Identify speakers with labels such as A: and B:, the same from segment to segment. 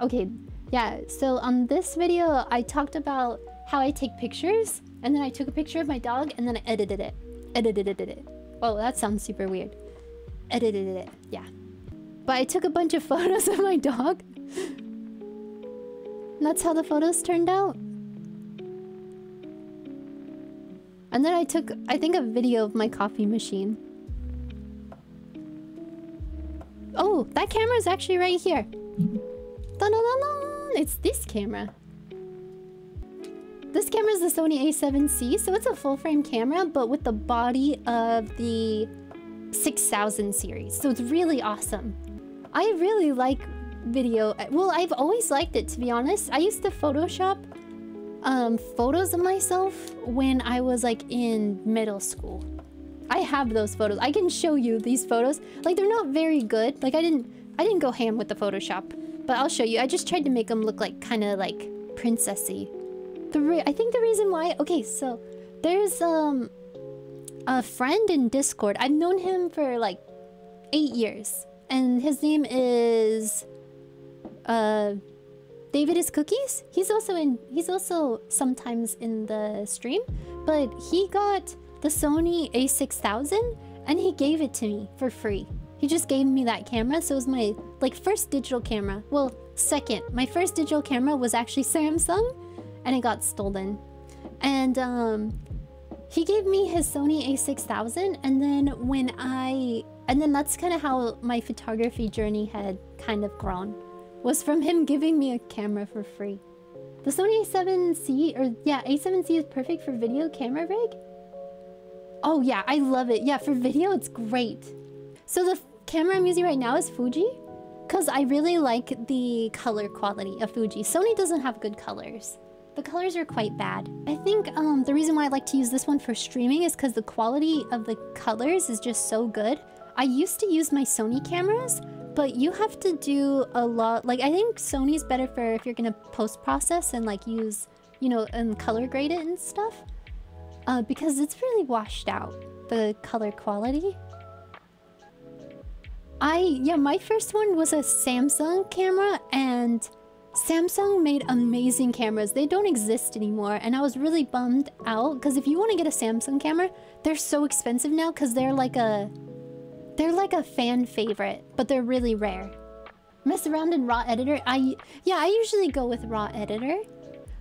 A: Okay, yeah. So on this video, I talked about how I take pictures, and then I took a picture of my dog, and then I edited it. Edited it. Oh, that sounds super weird. Edited it. Yeah. But I took a bunch of photos of my dog. That's how the photos turned out. And then I took, I think, a video of my coffee machine. Oh, that camera is actually right here. It's this camera. This camera is the Sony a7C, so it's a full frame camera, but with the body of the 6000 series. So it's really awesome. I really like video. Well, I've always liked it, to be honest. I used to Photoshop um, photos of myself when I was like in middle school. I have those photos. I can show you these photos. Like they're not very good. Like I didn't I didn't go ham with the Photoshop, but I'll show you. I just tried to make them look like kind of like princessy. The I think the reason why okay, so there's um a friend in Discord. I've known him for like 8 years and his name is uh David is cookies. He's also in he's also sometimes in the stream, but he got the Sony a6000 and he gave it to me for free. He just gave me that camera, so it was my like first digital camera. Well, second. My first digital camera was actually Samsung and it got stolen. And um he gave me his Sony a6000 and then when I and then that's kind of how my photography journey had kind of grown was from him giving me a camera for free. The Sony a7C, or yeah, a7C is perfect for video camera rig. Oh yeah, I love it. Yeah, for video, it's great. So the camera I'm using right now is Fuji. Because I really like the color quality of Fuji. Sony doesn't have good colors. The colors are quite bad. I think um, the reason why I like to use this one for streaming is because the quality of the colors is just so good. I used to use my Sony cameras, but you have to do a lot. Like, I think Sony's better for if you're gonna post-process and like use, you know, and color grade it and stuff. Uh, because it's really washed out, the color quality. I, yeah, my first one was a Samsung camera and Samsung made amazing cameras. They don't exist anymore and I was really bummed out because if you want to get a Samsung camera, they're so expensive now because they're like a they're like a fan favorite, but they're really rare. Mess around in raw editor. I yeah, I usually go with raw editor.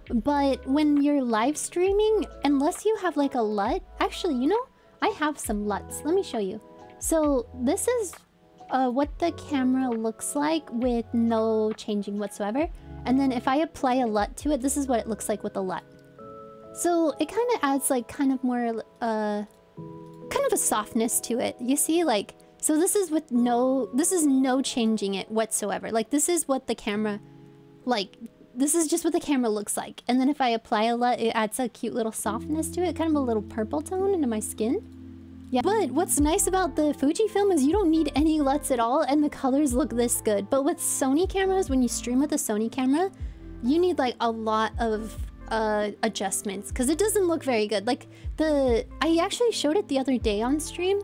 A: But when you're live streaming, unless you have like a LUT, actually, you know, I have some LUTs. Let me show you. So this is uh, what the camera looks like with no changing whatsoever. And then if I apply a LUT to it, this is what it looks like with a LUT. So it kind of adds like kind of more, uh, kind of a softness to it. You see, like, so this is with no, this is no changing it whatsoever. Like this is what the camera, like, this is just what the camera looks like. And then if I apply a LUT, it adds a cute little softness to it, kind of a little purple tone into my skin. Yeah, but what's nice about the Fujifilm is you don't need any LUTs at all and the colors look this good. But with Sony cameras, when you stream with a Sony camera, you need like a lot of uh, adjustments because it doesn't look very good. Like the, I actually showed it the other day on stream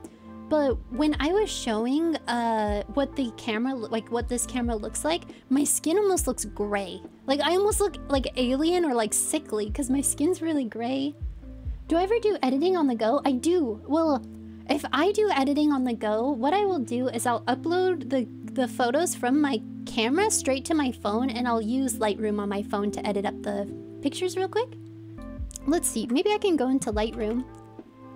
A: but when I was showing uh, what the camera, like what this camera looks like, my skin almost looks gray. Like I almost look like alien or like sickly because my skin's really gray. Do I ever do editing on the go? I do. Well, if I do editing on the go, what I will do is I'll upload the, the photos from my camera straight to my phone and I'll use Lightroom on my phone to edit up the pictures real quick. Let's see, maybe I can go into Lightroom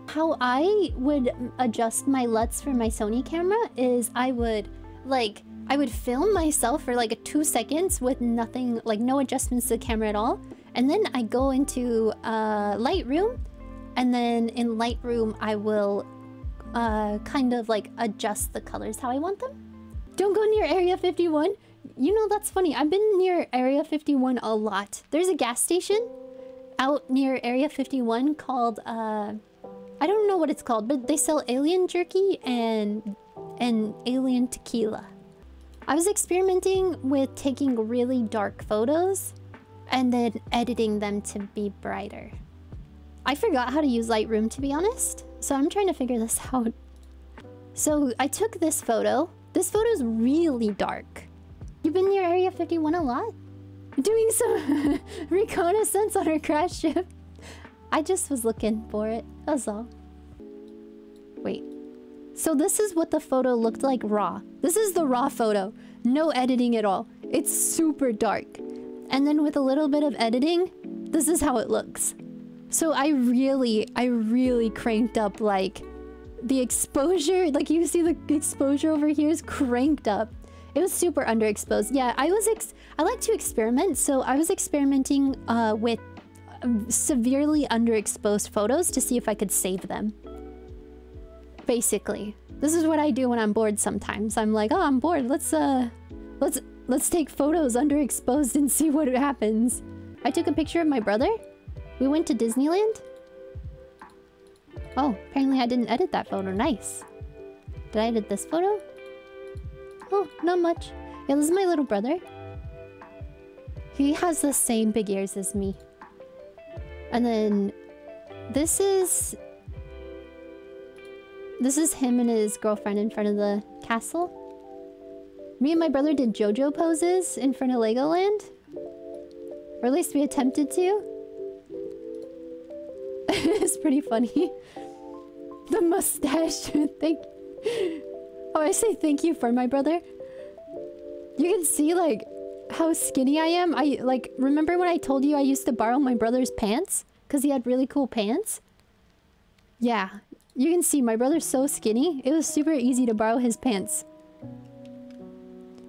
A: how I would adjust my LUTs for my Sony camera is I would, like, I would film myself for like two seconds with nothing, like no adjustments to the camera at all. And then I go into uh, Lightroom. And then in Lightroom, I will uh, kind of like adjust the colors how I want them. Don't go near Area 51. You know, that's funny. I've been near Area 51 a lot. There's a gas station out near Area 51 called... Uh, I don't know what it's called, but they sell alien jerky and and alien tequila. I was experimenting with taking really dark photos and then editing them to be brighter. I forgot how to use Lightroom to be honest, so I'm trying to figure this out. So I took this photo. This photo is really dark. You've been near Area 51 a lot? Doing some reconnaissance on her crash ship. I just was looking for it. That's all. Wait. So this is what the photo looked like raw. This is the raw photo. No editing at all. It's super dark. And then with a little bit of editing, this is how it looks. So I really, I really cranked up like the exposure. Like you see the exposure over here is cranked up. It was super underexposed. Yeah, I was I like to experiment, so I was experimenting uh, with um, severely underexposed photos to see if I could save them. Basically, this is what I do when I'm bored. Sometimes I'm like, oh, I'm bored. Let's uh, let's let's take photos underexposed and see what happens. I took a picture of my brother. We went to Disneyland. Oh, apparently I didn't edit that photo. Nice. Did I edit this photo? Oh, not much. Yeah, this is my little brother. He has the same big ears as me. And then this is this is him and his girlfriend in front of the castle. Me and my brother did JoJo poses in front of Legoland. Or at least we attempted to. Pretty funny. The mustache. thank Oh, I say thank you for my brother. You can see like how skinny I am. I like remember when I told you I used to borrow my brother's pants because he had really cool pants? Yeah, you can see my brother's so skinny. It was super easy to borrow his pants.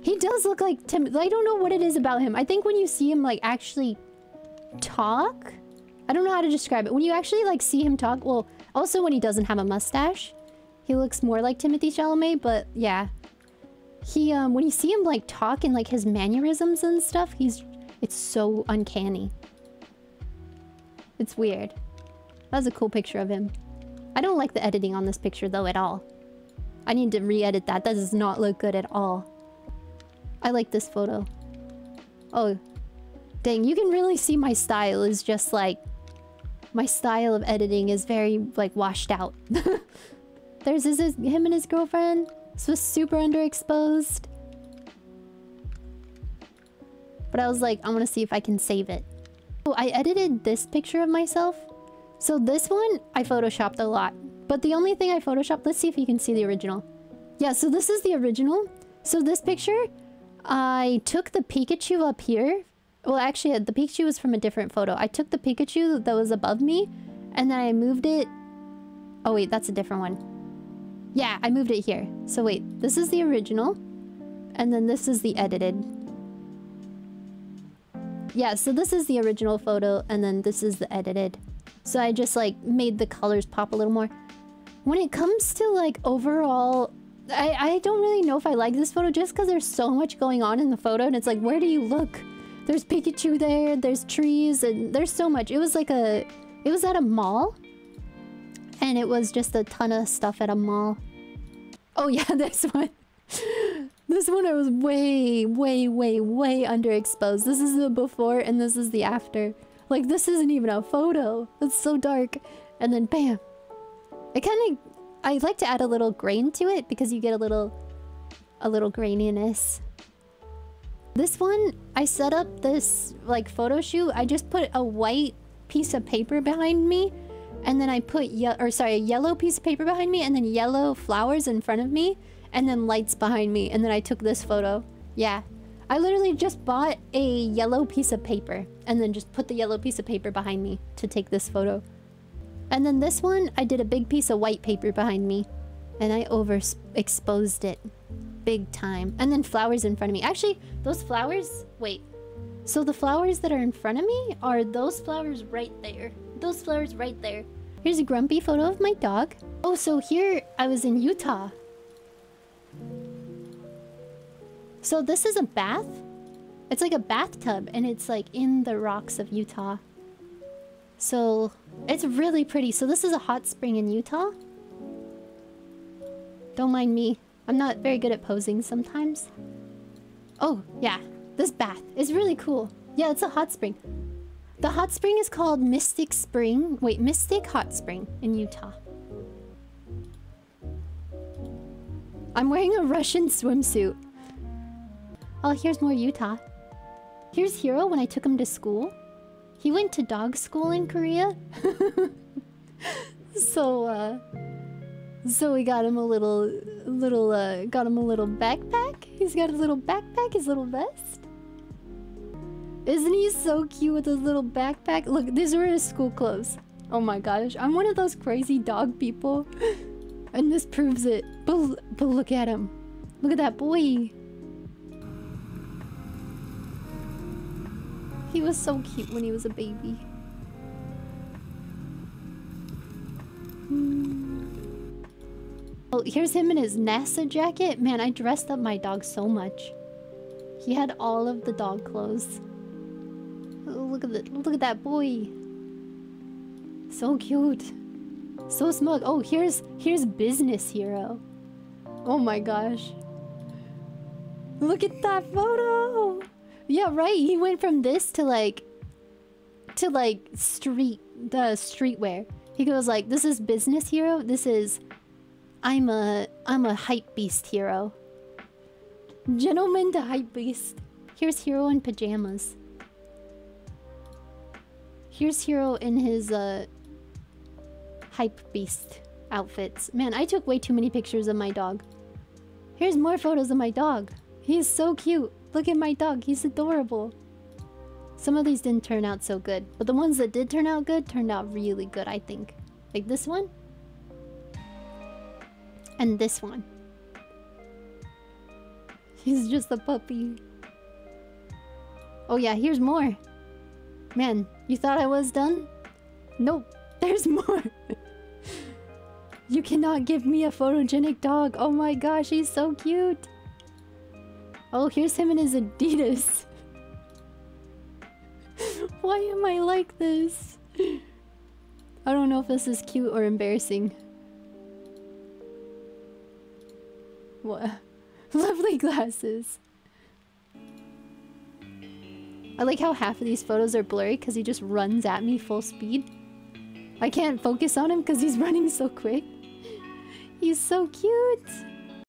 A: He does look like Tim. I don't know what it is about him. I think when you see him like actually talk, I don't know how to describe it. When you actually like see him talk, well, also when he doesn't have a mustache, he looks more like Timothée Chalamet, but yeah. He, um, when you see him, like, talk and, like, his mannerisms and stuff, he's... It's so uncanny. It's weird. That's a cool picture of him. I don't like the editing on this picture, though, at all. I need to re-edit that. That does not look good at all. I like this photo. Oh. Dang, you can really see my style is just, like... My style of editing is very, like, washed out. There's his, him and his girlfriend. This was super underexposed. But I was like, I want to see if I can save it. Oh, I edited this picture of myself. So this one, I photoshopped a lot. But the only thing I photoshopped... Let's see if you can see the original. Yeah, so this is the original. So this picture, I took the Pikachu up here. Well, actually, the Pikachu was from a different photo. I took the Pikachu that was above me, and then I moved it... Oh, wait, that's a different one. Yeah, I moved it here. So wait, this is the original. And then this is the edited. Yeah, so this is the original photo and then this is the edited. So I just like made the colors pop a little more. When it comes to like overall... I, I don't really know if I like this photo just because there's so much going on in the photo and it's like, where do you look? There's Pikachu there, there's trees, and there's so much. It was like a... It was at a mall. And it was just a ton of stuff at a mall. Oh yeah, this one. this one I was way, way, way, way underexposed. This is the before and this is the after. Like, this isn't even a photo. It's so dark. And then bam. It kind of... I like to add a little grain to it because you get a little... A little graininess. This one, I set up this, like, photo shoot. I just put a white piece of paper behind me and then I put or sorry, a yellow piece of paper behind me and then yellow flowers in front of me and then lights behind me and then I took this photo. Yeah. I literally just bought a yellow piece of paper and then just put the yellow piece of paper behind me to take this photo. And then this one, I did a big piece of white paper behind me and I overexposed it big time. And then flowers in front of me. Actually, those flowers, wait. So the flowers that are in front of me are those flowers right there those flowers right there. Here's a grumpy photo of my dog. Oh, so here I was in Utah. So this is a bath? It's like a bathtub and it's like in the rocks of Utah. So it's really pretty. So this is a hot spring in Utah. Don't mind me. I'm not very good at posing sometimes. Oh, yeah. This bath is really cool. Yeah, it's a hot spring. The hot spring is called Mystic Spring. Wait, Mystic Hot Spring in Utah. I'm wearing a Russian swimsuit. Oh, here's more Utah. Here's Hero when I took him to school. He went to dog school in Korea. so, uh... So we got him a little... Little, uh... Got him a little backpack. He's got a little backpack, his little vest. Isn't he so cute with his little backpack? Look, these are his school clothes. Oh my gosh, I'm one of those crazy dog people. and this proves it. But, but look at him. Look at that boy. He was so cute when he was a baby. Here's him in his NASA jacket. Man, I dressed up my dog so much. He had all of the dog clothes. Oh, look at that! Look at that boy. So cute. So smug. Oh, here's here's business hero. Oh my gosh. Look at that photo. Yeah, right. He went from this to like to like street the streetwear. He goes like, "This is business hero. This is I'm a I'm a hype beast hero." Gentleman to hype beast. Here's hero in pajamas. Here's hero in his uh hype beast outfits. Man, I took way too many pictures of my dog. Here's more photos of my dog. He's so cute. Look at my dog, he's adorable. Some of these didn't turn out so good, but the ones that did turn out good turned out really good, I think. Like this one. And this one. He's just a puppy. Oh yeah, here's more. Man, you thought I was done? Nope, there's more. you cannot give me a photogenic dog. Oh my gosh, he's so cute. Oh, here's him in his Adidas. Why am I like this? I don't know if this is cute or embarrassing. What? Lovely glasses. I like how half of these photos are blurry because he just runs at me full speed. I can't focus on him because he's running so quick. He's so cute.